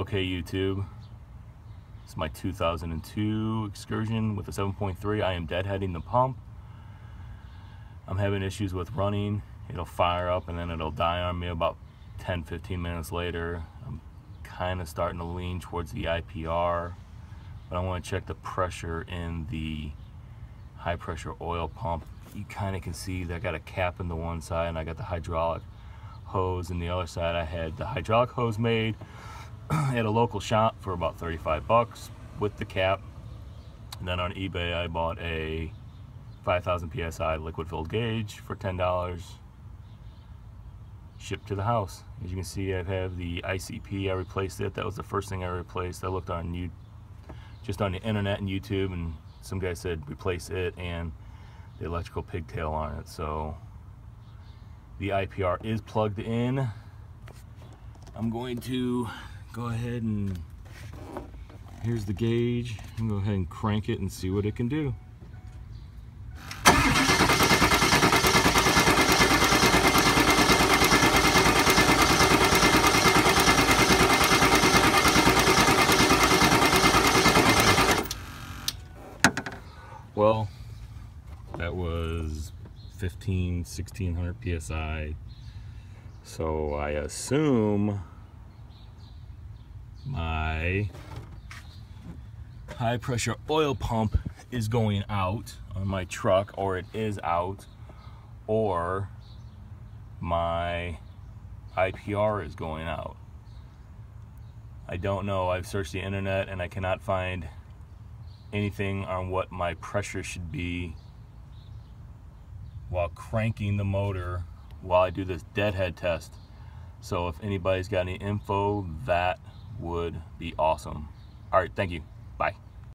Okay YouTube, it's my 2002 Excursion with a 7.3. I am deadheading the pump. I'm having issues with running. It'll fire up and then it'll die on me about 10-15 minutes later. I'm kind of starting to lean towards the IPR, but I want to check the pressure in the high pressure oil pump. You kind of can see that I got a cap in the one side and I got the hydraulic hose in the other side I had the hydraulic hose made at a local shop for about 35 bucks with the cap. And then on eBay, I bought a 5,000 PSI liquid filled gauge for $10 shipped to the house. As you can see, I have the ICP. I replaced it. That was the first thing I replaced. I looked on you, just on the internet and YouTube, and some guy said replace it and the electrical pigtail on it. So the IPR is plugged in. I'm going to go ahead and here's the gauge and go ahead and crank it and see what it can do. Well, that was 15, 1600 psi. So I assume my high pressure oil pump is going out on my truck or it is out or my IPR is going out. I don't know. I've searched the internet and I cannot find anything on what my pressure should be while cranking the motor while I do this deadhead test. So if anybody's got any info, that would be awesome. All right, thank you. Bye.